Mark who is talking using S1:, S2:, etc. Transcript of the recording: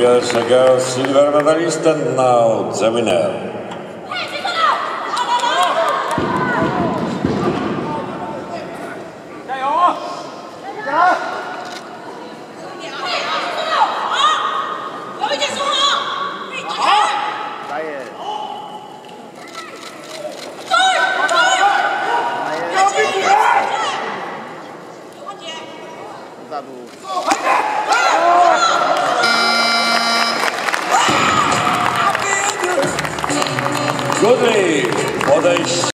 S1: Previous girl silver medalist and now the winner. Godrej, Rodas.